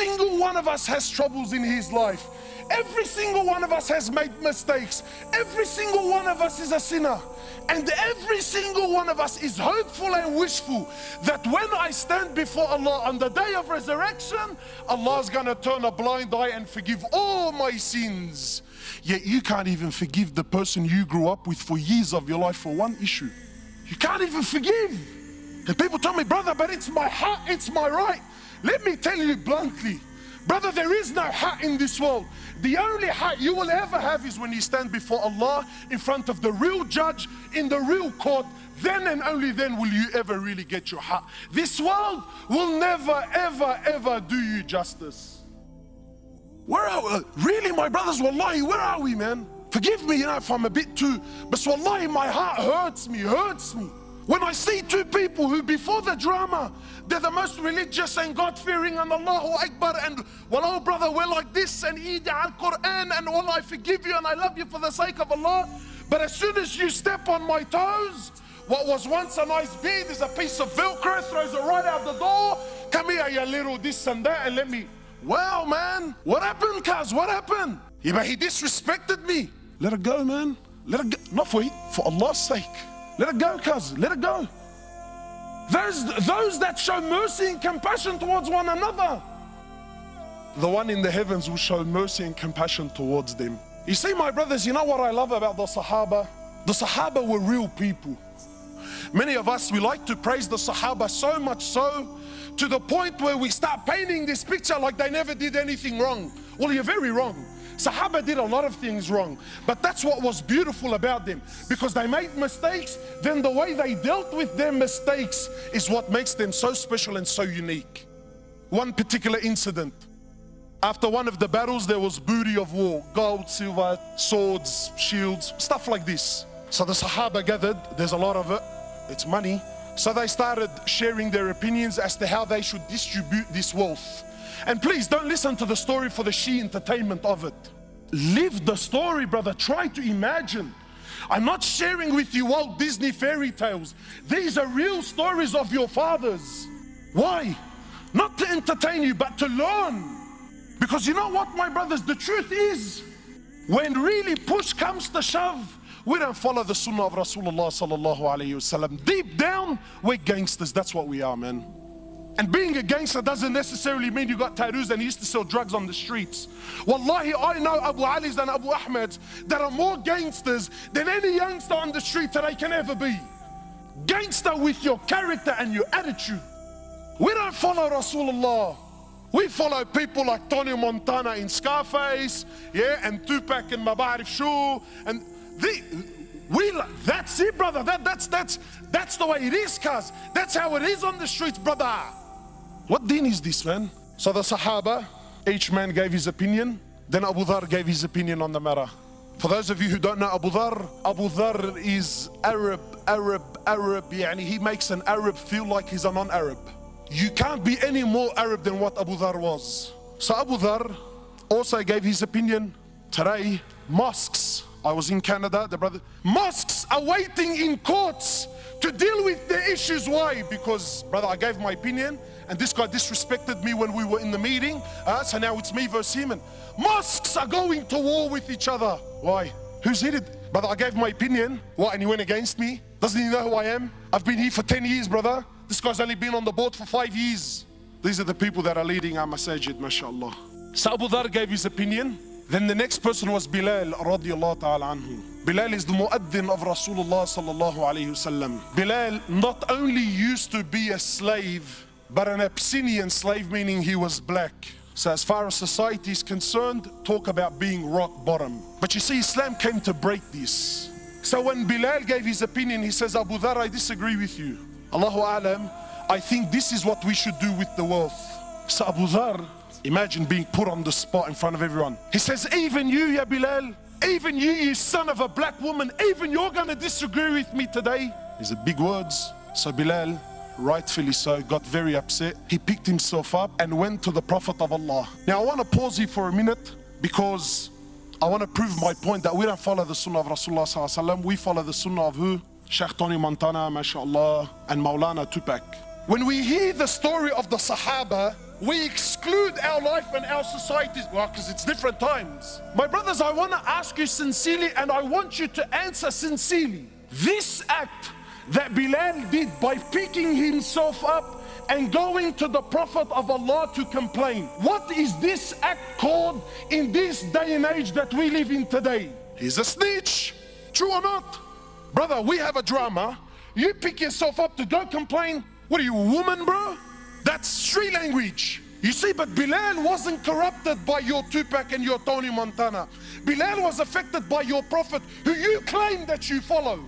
single one of us has troubles in his life. Every single one of us has made mistakes. Every single one of us is a sinner. And every single one of us is hopeful and wishful that when I stand before Allah on the day of resurrection, Allah's gonna turn a blind eye and forgive all my sins. Yet you can't even forgive the person you grew up with for years of your life for one issue. You can't even forgive. And people tell me, brother, but it's my haqq, it's my right. Let me tell you bluntly, brother, there is no haqq in this world. The only haqq you will ever have is when you stand before Allah in front of the real judge in the real court. Then and only then will you ever really get your haqq. This world will never, ever, ever do you justice. Where are we? Really, my brothers, wallahi, where are we, man? Forgive me, you know, if I'm a bit too, but wallahi, my heart hurts me, hurts me. When I see two people who before the drama, they're the most religious and God-fearing and Allahu Akbar and well, oh brother, we're like this and eat al-Quran and Allah, I forgive you and I love you for the sake of Allah. But as soon as you step on my toes, what was once a nice beard is a piece of Velcro, throws it right out the door. Come here, you little this and that, and let me. Well, man, what happened, cuz? What happened? Yeah, but he disrespected me. Let it go, man. Let it go. Not for, for Allah's sake. Let it go, cuz. Let it go. Those, those that show mercy and compassion towards one another, the one in the heavens will show mercy and compassion towards them. You see, my brothers, you know what I love about the Sahaba? The Sahaba were real people. Many of us, we like to praise the Sahaba so much so to the point where we start painting this picture like they never did anything wrong. Well, you're very wrong. Sahaba did a lot of things wrong, but that's what was beautiful about them because they made mistakes. Then the way they dealt with their mistakes is what makes them so special and so unique. One particular incident after one of the battles, there was booty of war gold, silver, swords, shields, stuff like this. So the Sahaba gathered, there's a lot of it, it's money. So they started sharing their opinions as to how they should distribute this wealth. And please don't listen to the story for the she entertainment of it. Live the story, brother. Try to imagine. I'm not sharing with you Walt Disney fairy tales. These are real stories of your fathers. Why? Not to entertain you, but to learn. Because you know what, my brothers? The truth is, when really push comes to shove, we don't follow the sunnah of Rasulullah sallallahu alayhi wasallam. Deep down, we're gangsters. That's what we are, man. And being a gangster doesn't necessarily mean you got tattoos and you used to sell drugs on the streets. Wallahi, I know Abu Ali's and Abu Ahmed's that are more gangsters than any youngster on the street today can ever be. Gangster with your character and your attitude. We don't follow Rasulullah. We follow people like Tony Montana in Scarface, yeah, and Tupac in Mabarif Shu, and the, we, that's it, brother. That, that's, that's, that's the way it is, cuz. That's how it is on the streets, brother. What deen is this, man? So the Sahaba, each man gave his opinion. Then Abu Dhar gave his opinion on the matter. For those of you who don't know Abu Dhar, Abu Dhar is Arab, Arab, Arab. Yani he makes an Arab feel like he's a non-Arab. You can't be any more Arab than what Abu Dhar was. So Abu Dhar also gave his opinion. Today, mosques. I was in Canada, the brother. Mosques are waiting in courts to deal with the issues. Why? Because, brother, I gave my opinion and this guy disrespected me when we were in the meeting. Uh, so now it's me versus him. And mosques are going to war with each other. Why? Who's hit it? Brother, I gave my opinion. What? And he went against me? Doesn't he know who I am? I've been here for 10 years, brother. This guy's only been on the board for five years. These are the people that are leading our masajid, mashallah. So Abu Dhar gave his opinion. Then the next person was Bilal radiallahu ta'ala anhu. Bilal is the muaddin of Rasulullah sallallahu alayhi wasallam. Bilal not only used to be a slave, but an Abyssinian slave, meaning he was black. So as far as society is concerned, talk about being rock bottom. But you see, Islam came to break this. So when Bilal gave his opinion, he says, Abu Dhar, I disagree with you. Allahu Alam, I think this is what we should do with the wealth. So Abu Dhar, imagine being put on the spot in front of everyone. He says, even you, Ya Bilal, even you, you son of a black woman, even you're gonna disagree with me today. These are big words. So Bilal, rightfully so, got very upset. He picked himself up and went to the Prophet of Allah. Now, I want to pause here for a minute because I want to prove my point that we don't follow the Sunnah of Rasulullah. We follow the Sunnah of who? Sheikh Tony Montana, mashallah, and Maulana Tupac. When we hear the story of the Sahaba, we exclude our life and our societies, well, because it's different times. My brothers, I want to ask you sincerely, and I want you to answer sincerely. This act that Bilal did by picking himself up and going to the Prophet of Allah to complain. What is this act called in this day and age that we live in today? He's a snitch. True or not? Brother, we have a drama. You pick yourself up to go complain. What are you, a woman, bro? That's street language. You see, but Bilal wasn't corrupted by your Tupac and your Tony Montana. Bilal was affected by your prophet who you claim that you follow.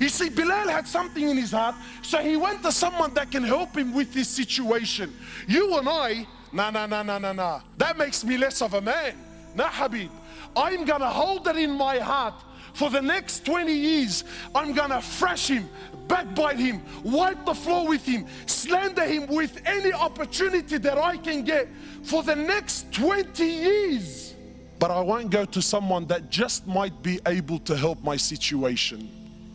You see, Bilal had something in his heart, so he went to someone that can help him with this situation. You and I, nah, nah, nah, nah, nah, nah. That makes me less of a man. Nah, Habib. I'm gonna hold it in my heart for the next 20 years. I'm gonna thrash him, backbite him, wipe the floor with him, slander him with any opportunity that I can get for the next 20 years. But I won't go to someone that just might be able to help my situation.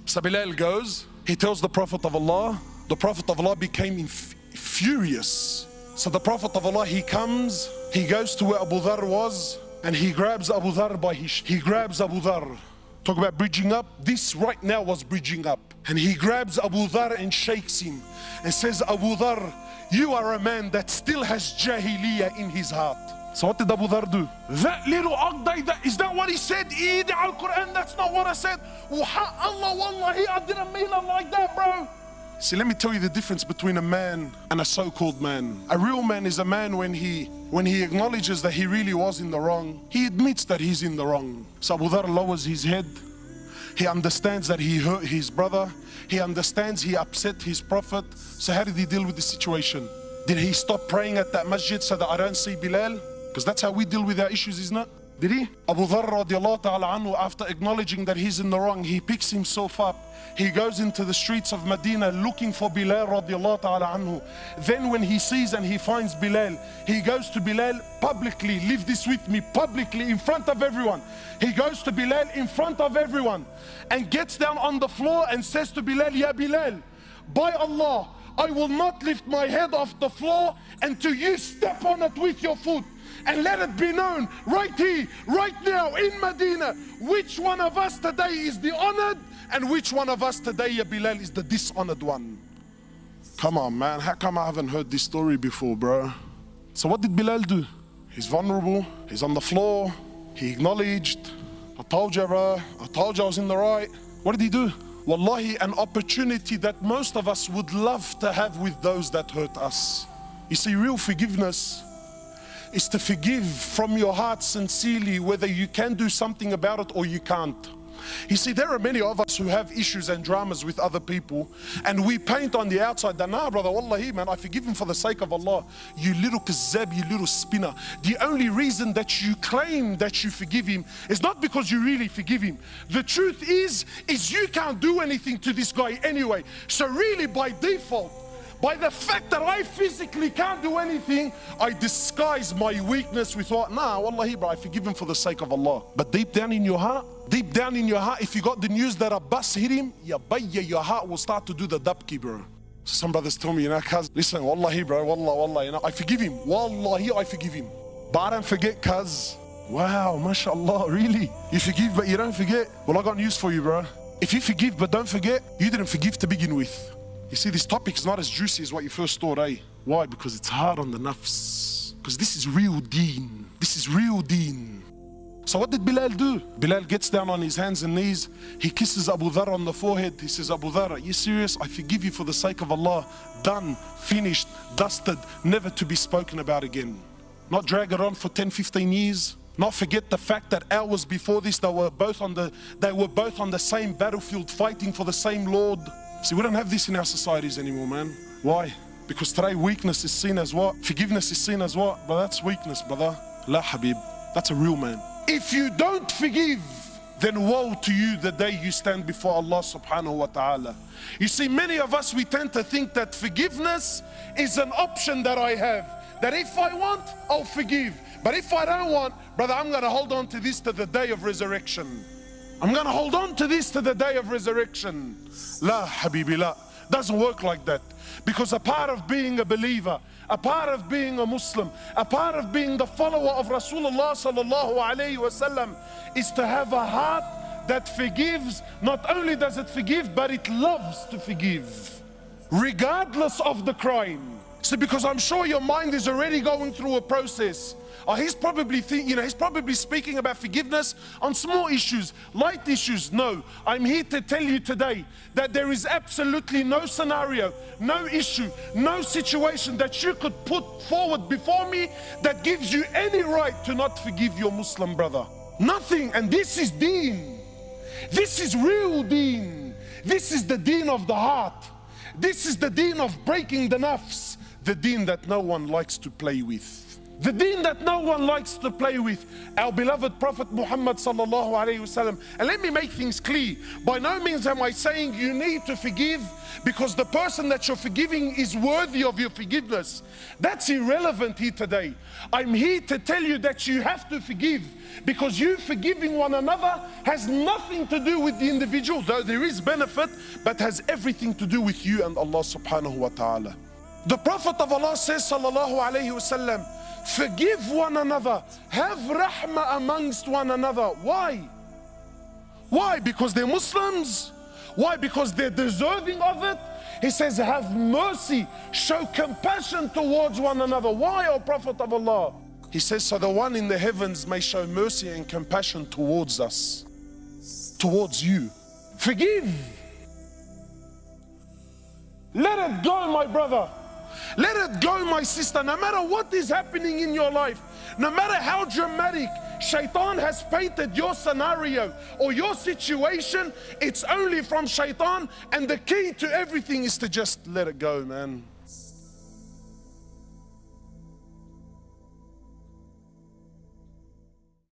So Bilal goes, he tells the Prophet of Allah, the Prophet of Allah became furious. So the Prophet of Allah, he comes, he goes to where Abu Dhar was, and he grabs Abu Dhar by his, he grabs Abu Dhar. Talk about bridging up. This right now was bridging up. And he grabs Abu Dhar and shakes him and says, Abu Dhar, you are a man that still has jahiliyyah in his heart. So what did Abu Dhar do? That little Aqday, that, is that what he said? Eid al Quran, that's not what I said. Allah wallahi, I didn't mean it like that, bro. See, let me tell you the difference between a man and a so-called man. A real man is a man when he when he acknowledges that he really was in the wrong, he admits that he's in the wrong. So lowers his head. He understands that he hurt his brother. He understands he upset his prophet. So how did he deal with the situation? Did he stop praying at that masjid so that I don't see Bilal? Because that's how we deal with our issues, isn't it? Did he? Abu Dharr radiallahu ta'ala anhu, after acknowledging that he's in the wrong, he picks himself up. He goes into the streets of Medina looking for Bilal radiallahu ta'ala anhu. Then when he sees and he finds Bilal, he goes to Bilal publicly, leave this with me, publicly in front of everyone. He goes to Bilal in front of everyone and gets down on the floor and says to Bilal, Ya Bilal, by Allah, I will not lift my head off the floor until you step on it with your foot and let it be known right here, right now in Medina, which one of us today is the honored and which one of us today, Ya Bilal, is the dishonored one. Come on, man. How come I haven't heard this story before, bro? So, what did Bilal do? He's vulnerable, he's on the floor, he acknowledged, I told you, bro, I told you I was in the right. What did he do? Wallahi, an opportunity that most of us would love to have with those that hurt us. You see, real forgiveness is to forgive from your heart sincerely, whether you can do something about it or you can't. You see, there are many of us who have issues and dramas with other people, and we paint on the outside that, nah, brother, wallahi, man, I forgive him for the sake of Allah. You little kazzab, you little spinner. The only reason that you claim that you forgive him is not because you really forgive him. The truth is, is you can't do anything to this guy anyway. So really, by default, by the fact that I physically can't do anything, I disguise my weakness with what? Nah, wallahi, bro, I forgive him for the sake of Allah. But deep down in your heart, deep down in your heart, if you got the news that a bus hit him, ya bayya, your heart will start to do the dabki, bro. So some brothers tell me, you know, cuz, listen, wallahi, bro, wallah, wallah, you know, I forgive him. Wallahi, I forgive him. But I don't forget, cuz. Wow, mashallah, really? You forgive, but you don't forget? Well, I got news for you, bro. If you forgive but don't forget, you didn't forgive to begin with. You see, this topic is not as juicy as what you first thought, eh? Why? Because it's hard on the nafs. Because this is real deen. This is real deen. So what did Bilal do? Bilal gets down on his hands and knees. He kisses Abu Dhar on the forehead. He says, Abu Dhar, are you serious? I forgive you for the sake of Allah. Done, finished, dusted, never to be spoken about again. Not drag it on for 10, 15 years. Not forget the fact that hours before this, they were both on the, they were both on the same battlefield fighting for the same Lord. See, we don't have this in our societies anymore, man. Why? Because today weakness is seen as what? Forgiveness is seen as what? But that's weakness, brother. La Habib. That's a real man. If you don't forgive, then woe to you the day you stand before Allah subhanahu wa ta'ala. You see, many of us, we tend to think that forgiveness is an option that I have. That if I want, I'll forgive. But if I don't want, brother, I'm going to hold on to this to the day of resurrection. I'm going to hold on to this to the day of resurrection. La, Habibi, la. Doesn't work like that. Because a part of being a believer, a part of being a Muslim, a part of being the follower of Rasulullah sallallahu alayhi wasallam is to have a heart that forgives. Not only does it forgive, but it loves to forgive, regardless of the crime. So, because I'm sure your mind is already going through a process. Oh, he's probably you know, he's probably speaking about forgiveness on small issues, light issues. No, I'm here to tell you today that there is absolutely no scenario, no issue, no situation that you could put forward before me that gives you any right to not forgive your Muslim brother. Nothing. And this is deen. This is real deen. This is the deen of the heart. This is the deen of breaking the nafs, the deen that no one likes to play with. The deen that no one likes to play with, our beloved Prophet Muhammad sallallahu alayhi wasallam. And let me make things clear. By no means am I saying you need to forgive because the person that you're forgiving is worthy of your forgiveness. That's irrelevant here today. I'm here to tell you that you have to forgive because you forgiving one another has nothing to do with the individual, though there is benefit, but has everything to do with you and Allah subhanahu wa ta'ala. The Prophet of Allah says, sallallahu alayhi wasallam, Forgive one another. Have rahmah amongst one another. Why? Why? Because they're Muslims? Why? Because they're deserving of it? He says, Have mercy, show compassion towards one another. Why, O Prophet of Allah? He says, So the one in the heavens may show mercy and compassion towards us, towards you. Forgive. Let it go, my brother. Let it go, my sister. No matter what is happening in your life, no matter how dramatic shaitan has painted your scenario or your situation, it's only from shaitan. And the key to everything is to just let it go, man.